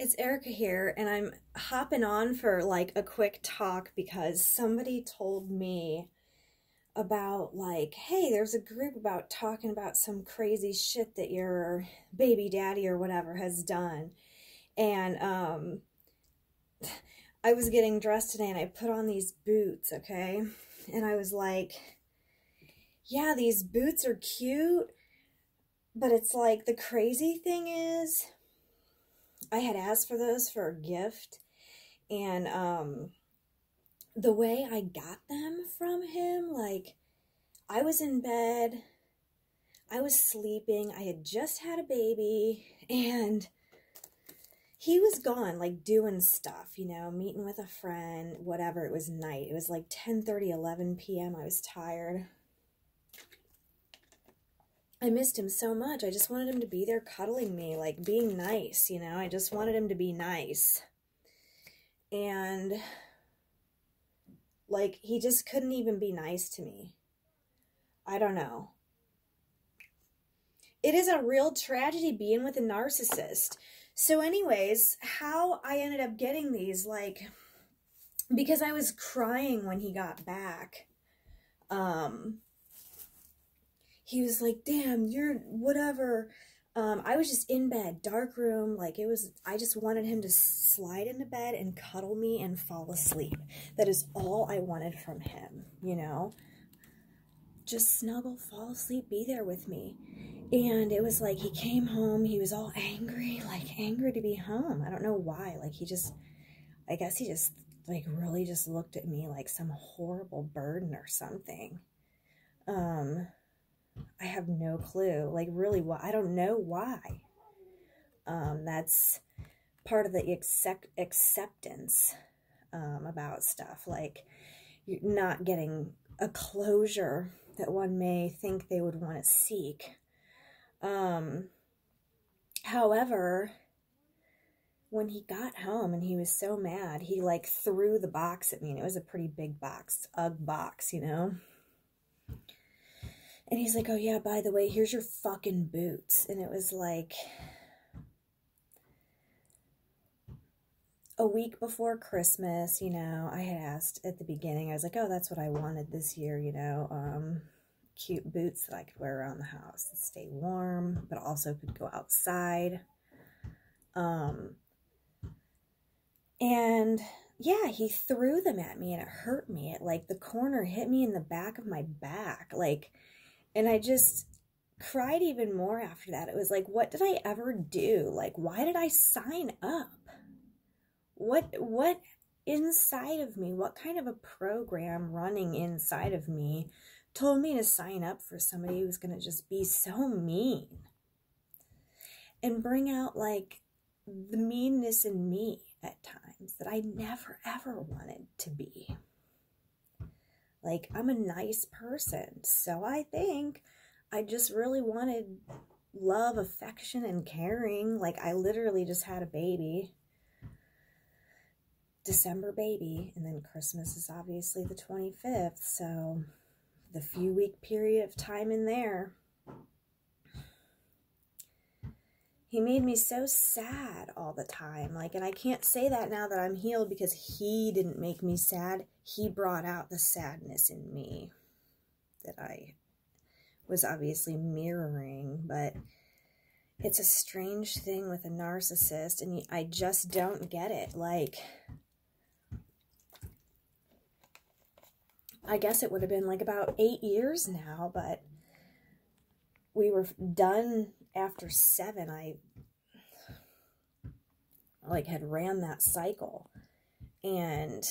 it's Erica here, and I'm hopping on for like a quick talk because somebody told me about like, hey, there's a group about talking about some crazy shit that your baby daddy or whatever has done. And um I was getting dressed today and I put on these boots, okay? And I was like, yeah, these boots are cute, but it's like the crazy thing is I had asked for those for a gift, and um, the way I got them from him, like, I was in bed, I was sleeping, I had just had a baby, and he was gone, like, doing stuff, you know, meeting with a friend, whatever, it was night, it was like 10, 30, 11 p.m., I was tired, I missed him so much. I just wanted him to be there cuddling me, like being nice, you know. I just wanted him to be nice. And like he just couldn't even be nice to me. I don't know. It is a real tragedy being with a narcissist. So anyways, how I ended up getting these like because I was crying when he got back. Um he was like, damn, you're whatever. Um, I was just in bed, dark room, like it was, I just wanted him to slide into bed and cuddle me and fall asleep. That is all I wanted from him, you know? Just snuggle, fall asleep, be there with me. And it was like he came home, he was all angry, like angry to be home. I don't know why. Like he just, I guess he just, like really just looked at me like some horrible burden or something. Um, I have no clue. Like, really, why? I don't know why. Um, that's part of the accept acceptance um, about stuff. Like, you're not getting a closure that one may think they would want to seek. Um, however, when he got home and he was so mad, he like threw the box at me, and it was a pretty big box, Ugg box, you know. And he's like, oh yeah, by the way, here's your fucking boots. And it was like a week before Christmas, you know, I had asked at the beginning, I was like, oh, that's what I wanted this year, you know, um, cute boots that I could wear around the house and stay warm, but also could go outside. Um, and yeah, he threw them at me and it hurt me. It like the corner hit me in the back of my back. Like, and I just cried even more after that. It was like, what did I ever do? Like, why did I sign up? What, what inside of me, what kind of a program running inside of me told me to sign up for somebody who's going to just be so mean and bring out like the meanness in me at times that I never ever wanted to be. Like, I'm a nice person. So I think I just really wanted love, affection, and caring. Like, I literally just had a baby. December baby. And then Christmas is obviously the 25th. So the few week period of time in there he made me so sad all the time. Like, and I can't say that now that I'm healed because he didn't make me sad. He brought out the sadness in me that I was obviously mirroring, but it's a strange thing with a narcissist, and I just don't get it. Like, I guess it would have been like about eight years now, but we were done after seven, I like had ran that cycle. And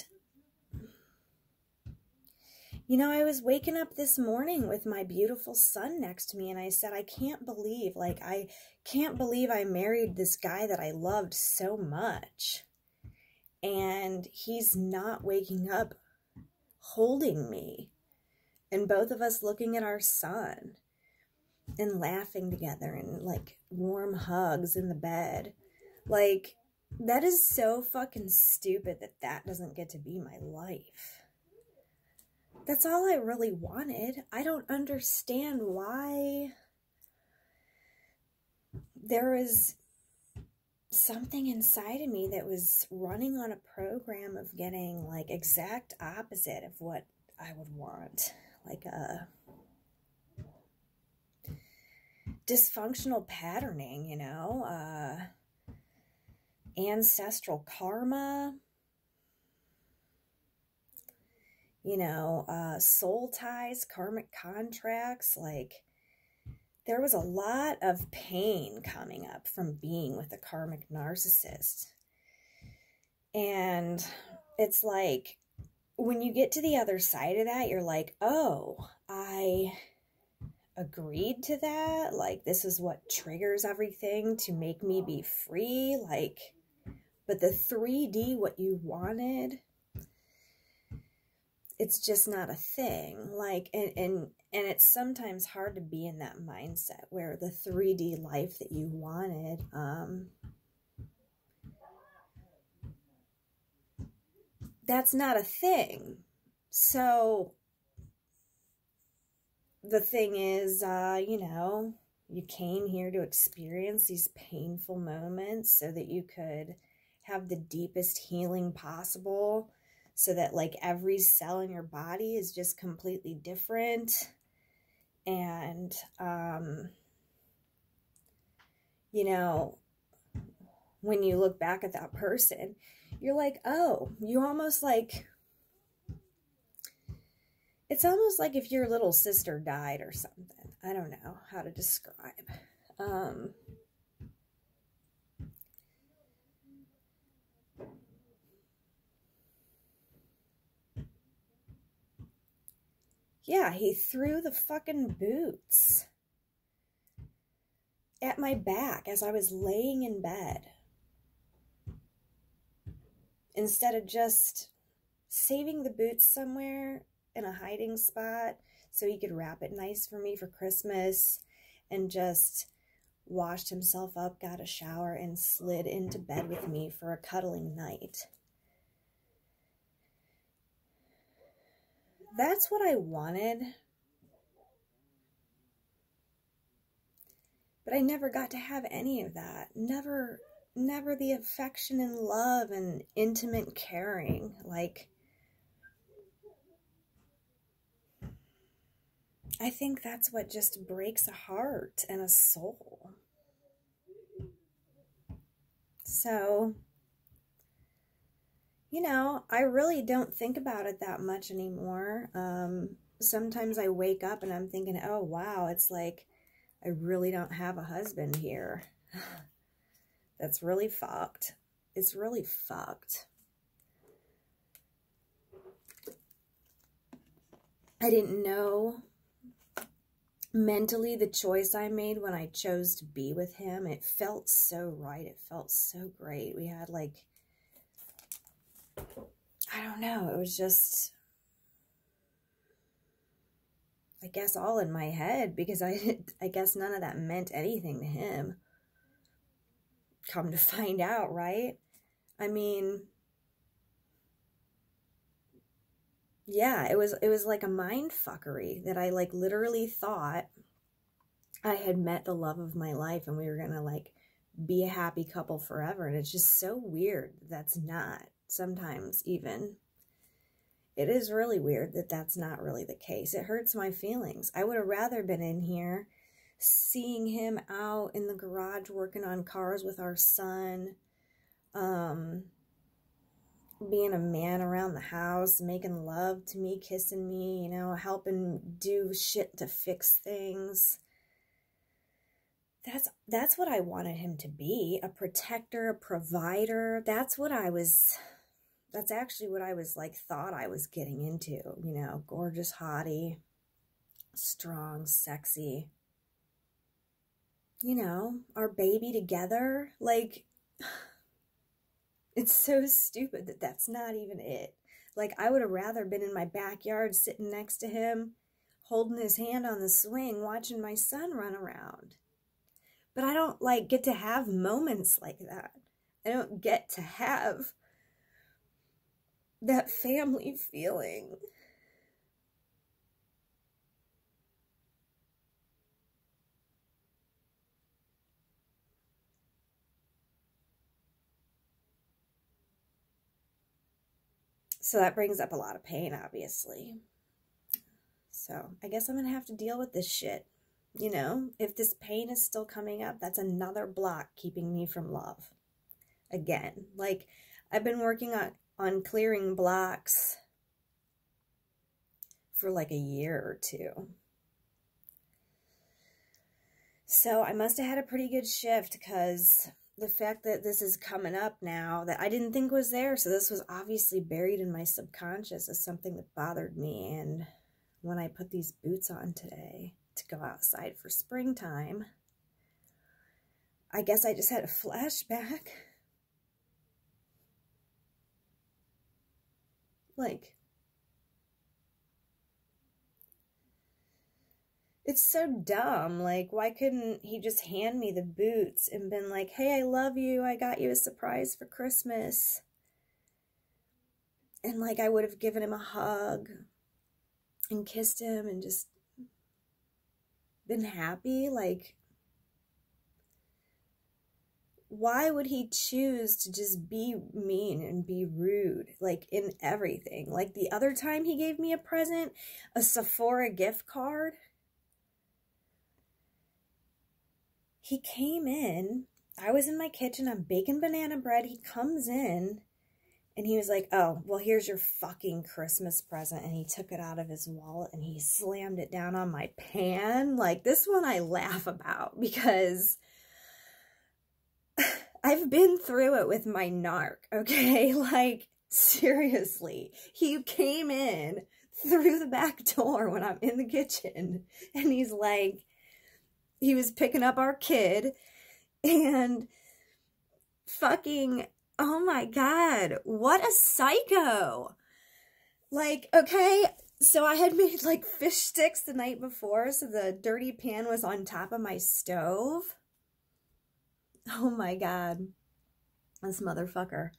you know, I was waking up this morning with my beautiful son next to me, and I said, I can't believe, like, I can't believe I married this guy that I loved so much. And he's not waking up holding me. And both of us looking at our son and laughing together and like warm hugs in the bed. Like, that is so fucking stupid that that doesn't get to be my life. That's all I really wanted. I don't understand why there is something inside of me that was running on a program of getting like exact opposite of what I would want. Like a dysfunctional patterning, you know, uh, ancestral karma, you know, uh, soul ties, karmic contracts, like there was a lot of pain coming up from being with a karmic narcissist. And it's like when you get to the other side of that, you're like, oh, I agreed to that. Like, this is what triggers everything to make me be free. Like, but the 3D, what you wanted, it's just not a thing. Like, and, and and it's sometimes hard to be in that mindset where the 3D life that you wanted, um, that's not a thing. So the thing is, uh, you know, you came here to experience these painful moments so that you could have the deepest healing possible so that like every cell in your body is just completely different. And um, you know when you look back at that person you're like oh you almost like it's almost like if your little sister died or something i don't know how to describe um, Yeah, he threw the fucking boots at my back as I was laying in bed. Instead of just saving the boots somewhere in a hiding spot so he could wrap it nice for me for Christmas and just washed himself up, got a shower, and slid into bed with me for a cuddling night. that's what I wanted. But I never got to have any of that. Never, never the affection and love and intimate caring. Like, I think that's what just breaks a heart and a soul. So, you know, I really don't think about it that much anymore. Um, sometimes I wake up and I'm thinking, oh, wow, it's like I really don't have a husband here. That's really fucked. It's really fucked. I didn't know mentally the choice I made when I chose to be with him. It felt so right. It felt so great. We had like I don't know. It was just, I guess, all in my head because I, I guess none of that meant anything to him. Come to find out, right? I mean, yeah, it was, it was like a mind fuckery that I like literally thought I had met the love of my life and we were to like be a happy couple forever. And it's just so weird. That's not sometimes even. It is really weird that that's not really the case. It hurts my feelings. I would have rather been in here seeing him out in the garage working on cars with our son, um, being a man around the house, making love to me, kissing me, you know, helping do shit to fix things. That's that's what I wanted him to be, a protector, a provider. That's what I was that's actually what I was like, thought I was getting into, you know, gorgeous hottie, strong, sexy. You know, our baby together. Like, it's so stupid that that's not even it. Like, I would have rather been in my backyard sitting next to him, holding his hand on the swing, watching my son run around. But I don't, like, get to have moments like that. I don't get to have that family feeling. So that brings up a lot of pain, obviously. So I guess I'm going to have to deal with this shit. You know, if this pain is still coming up, that's another block keeping me from love. Again, like I've been working on, on clearing blocks for like a year or two. So I must have had a pretty good shift because the fact that this is coming up now that I didn't think was there. So this was obviously buried in my subconscious as something that bothered me. And when I put these boots on today to go outside for springtime, I guess I just had a flashback. Like, it's so dumb. Like, why couldn't he just hand me the boots and been like, hey, I love you. I got you a surprise for Christmas. And like, I would have given him a hug and kissed him and just been happy. Like, why would he choose to just be mean and be rude like in everything like the other time he gave me a present a sephora gift card he came in. I was in my kitchen. I'm baking banana bread. He comes in and he was like, Oh, well, here's your fucking Christmas present. And he took it out of his wallet and he slammed it down on my pan. Like, this one I laugh about because I've been through it with my narc, okay? Like, seriously. He came in through the back door when I'm in the kitchen and he's like, he was picking up our kid and fucking oh my god what a psycho. Like okay so i had made like fish sticks the night before so the dirty pan was on top of my stove. Oh my god this motherfucker.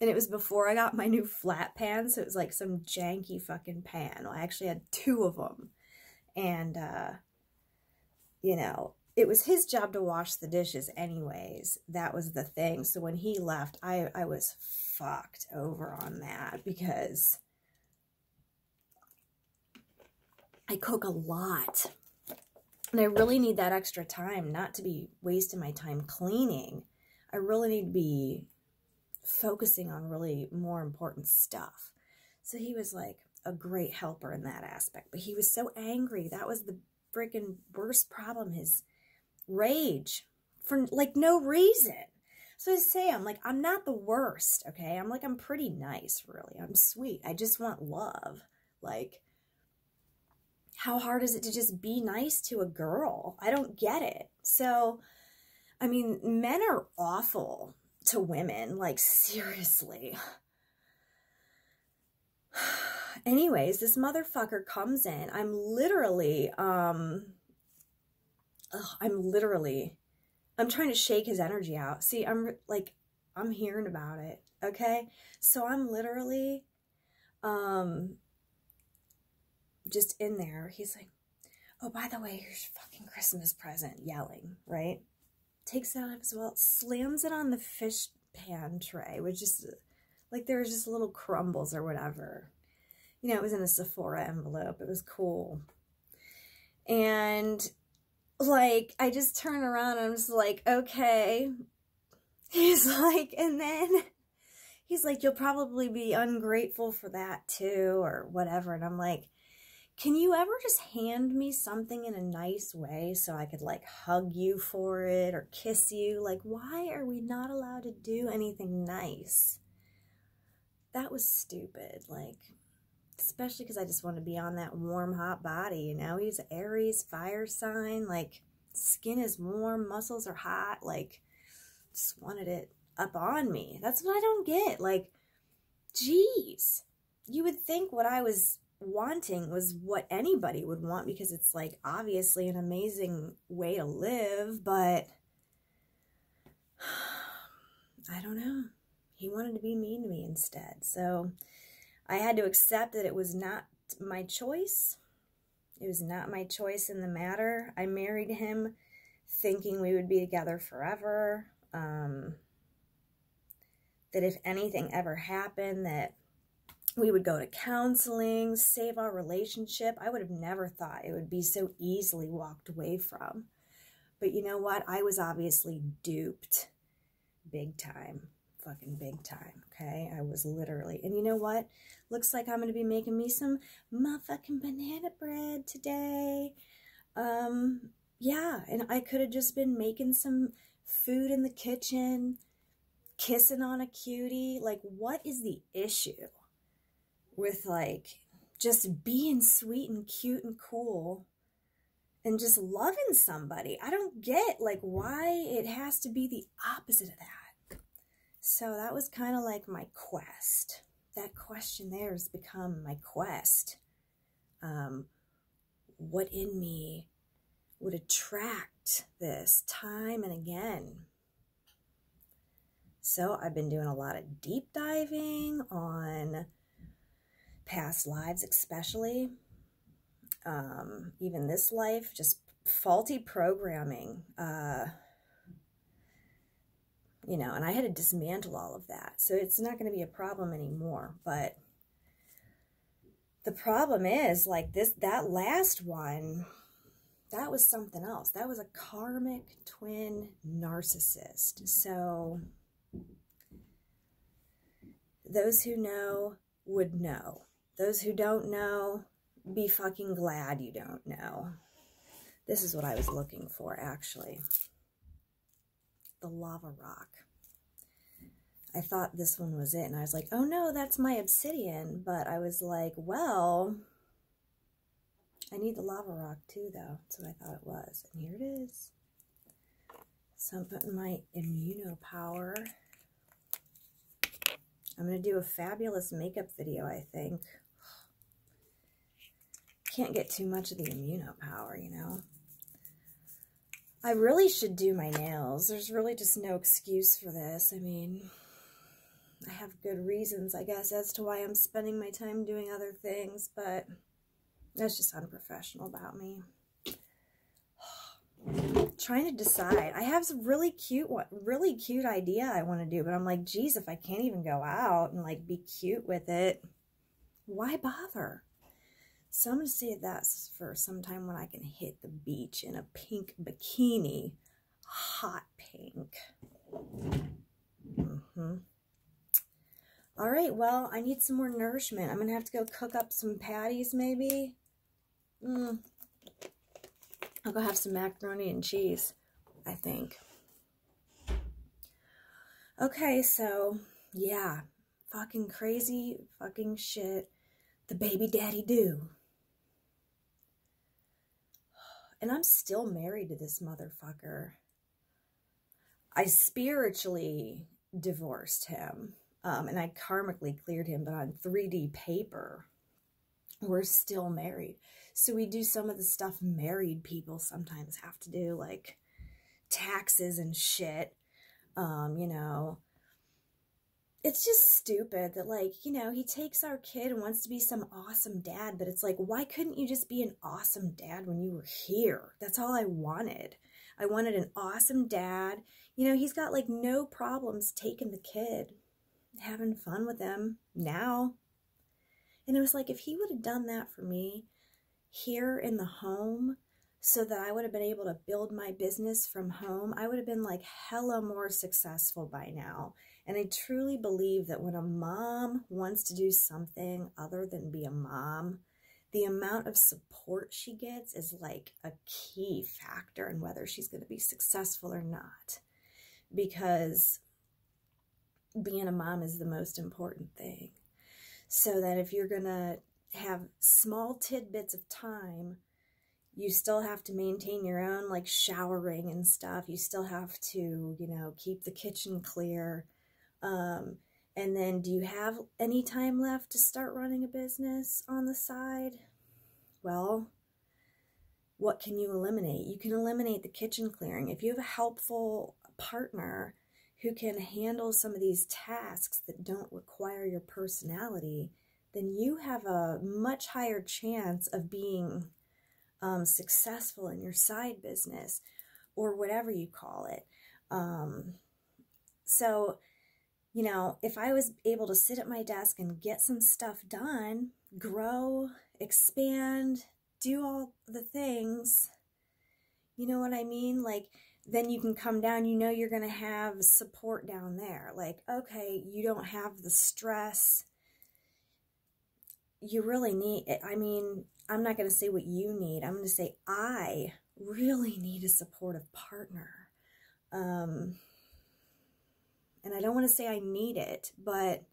And it was before i got my new flat pan so it was like some janky fucking pan. Well, i actually had two of them and uh you know, it was his job to wash the dishes anyways. That was the thing. So when he left, I, I was fucked over on that because I cook a lot. And I really need that extra time not to be wasting my time cleaning. I really need to be focusing on really more important stuff. So he was like a great helper in that aspect. But he was so angry. That was the freaking worst problem is rage for like no reason. So I say, I'm like, I'm not the worst, okay? I'm like, I'm pretty nice, really. I'm sweet. I just want love. Like, how hard is it to just be nice to a girl? I don't get it. So, I mean, men are awful to women. Like, seriously. Anyways, this motherfucker comes in. I'm literally, um, ugh, I'm literally, I'm trying to shake his energy out. See, I'm like, I'm hearing about it. Okay. So I'm literally, um, just in there. He's like, oh, by the way, here's your fucking Christmas present, yelling, right? Takes it out of his wallet, slams it on the fish pan tray, which is like there was just little crumbles or whatever you know, it was in a Sephora envelope. It was cool. And like, I just turn around and I'm just like, okay. He's like, and then he's like, you'll probably be ungrateful for that too, or whatever. And I'm like, can you ever just hand me something in a nice way so I could like hug you for it or kiss you? Like, why are we not allowed to do anything nice? That was stupid. Like, especially because I just want to be on that warm, hot body. You know, he's Aries, fire sign. Like, skin is warm, muscles are hot. Like, just wanted it up on me. That's what I don't get. Like, geez, you would think what I was wanting was what anybody would want because it's like obviously an amazing way to live, but I don't know. He wanted to be mean to me instead. So, I had to accept that it was not my choice. It was not my choice in the matter. I married him thinking we would be together forever. Um, that if anything ever happened, that we would go to counseling, save our relationship. I would have never thought it would be so easily walked away from. But you know what? I was obviously duped big time. Fucking big time. Okay. I was literally. And you know what? Looks like I'm going to be making me some motherfucking banana bread today. Um, yeah. And I could have just been making some food in the kitchen, kissing on a cutie. Like, what is the issue with like just being sweet and cute and cool and just loving somebody. I don't get like why it has to be the opposite of that. So that was kind of like my quest. That question there has become my quest. Um, what in me would attract this time and again? So I've been doing a lot of deep diving on past lives, especially um, even this life, just faulty programming. Uh, you know, and I had to dismantle all of that. So it's not going to be a problem anymore. But the problem is, like this, that last one, that was something else. That was a karmic twin narcissist. So those who know would know. Those who don't know, be fucking glad you don't know. This is what I was looking for, actually. The lava rock. I thought this one was it, and I was like, oh no, that's my obsidian. But I was like, well, I need the lava rock too, though. That's what I thought it was. And here it is. So I'm putting my immunopower. I'm going to do a fabulous makeup video, I think can't get too much of the immuno power, you know. I really should do my nails. There's really just no excuse for this. I mean, I have good reasons, I guess, as to why I'm spending my time doing other things, but that's just unprofessional about me. Trying to decide. I have some really cute really cute idea I want to do, but I'm like, geez, if I can't even go out and like be cute with it, why bother? So I'm going to save that for sometime when I can hit the beach in a pink bikini. Hot pink. Mm -hmm. All right, well, I need some more nourishment. I'm going to have to go cook up some patties maybe. Mm. I'll go have some macaroni and cheese, I think. Okay, so, yeah. Fucking crazy fucking shit. The baby daddy do. And I'm still married to this motherfucker. I spiritually divorced him. Um, and I karmically cleared him, but on 3D paper, we're still married. So we do some of the stuff married people sometimes have to do, like taxes and shit. Um, you know, it's just stupid that like you know he takes our kid and wants to be some awesome dad but it's like why couldn't you just be an awesome dad when you were here? That's all i wanted. I wanted an awesome dad. You know he's got like no problems taking the kid having fun with them now. And it was like if he would have done that for me here in the home so that I would have been able to build my business from home, I would have been like hella more successful by now. And I truly believe that when a mom wants to do something other than be a mom, the amount of support she gets is like a key factor in whether she's going to be successful or not. Because being a mom is the most important thing. So that if you're going to have small tidbits of time, you still have to maintain your own like showering and stuff. You still have to, you know, keep the kitchen clear. Um, and then do you have any time left to start running a business on the side? Well, what can you eliminate? You can eliminate the kitchen clearing. If you have a helpful partner who can handle some of these tasks that don't require your personality, then you have a much higher chance of being um, successful in your side business or whatever you call it. Um, so you know, if I was able to sit at my desk and get some stuff done, grow, expand, do all the things, you know what I mean? Like, then you can come down, you know, you're going to have support down there. Like, okay, you don't have the stress. You really need, it. I mean, I'm not going to say what you need. I'm going to say, I really need a supportive partner. Um, and I don't want to say I need it, but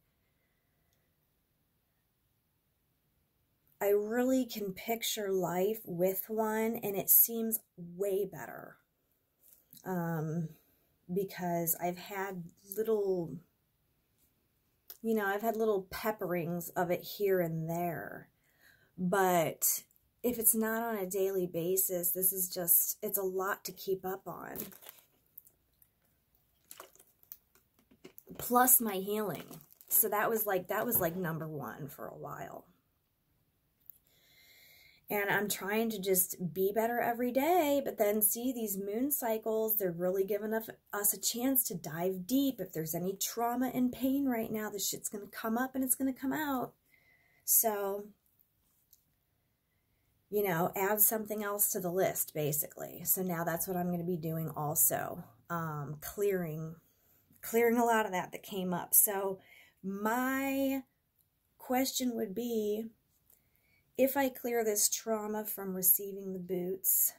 I really can picture life with one, and it seems way better um, because I've had little, you know, I've had little pepperings of it here and there. But if it's not on a daily basis, this is just, it's a lot to keep up on. Plus my healing. So that was like, that was like number one for a while. And I'm trying to just be better every day, but then see these moon cycles, they're really giving us, a chance to dive deep. If there's any trauma and pain right now, the shit's going to come up and it's going to come out. So, you know, add something else to the list, basically. So now that's what I'm going to be doing also, um, clearing, clearing a lot of that that came up. So my question would be, if I clear this trauma from receiving the boots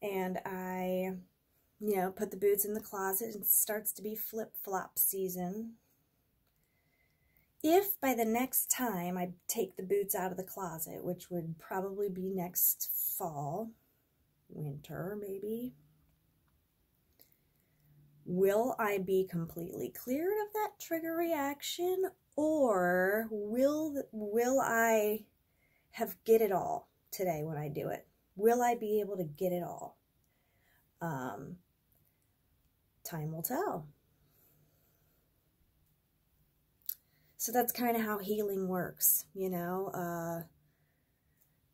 and I, you know, put the boots in the closet and it starts to be flip-flop season, if by the next time I take the boots out of the closet, which would probably be next fall, winter maybe, will I be completely cleared of that trigger reaction or will will I have get it all today when I do it? Will I be able to get it all? Um, time will tell. So that's kind of how healing works, you know. Uh,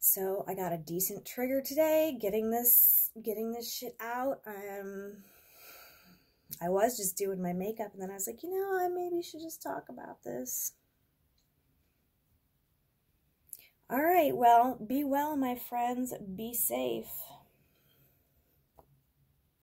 so I got a decent trigger today, getting this, getting this shit out. Um, I was just doing my makeup, and then I was like, you know, I maybe should just talk about this. All right, well, be well, my friends. Be safe.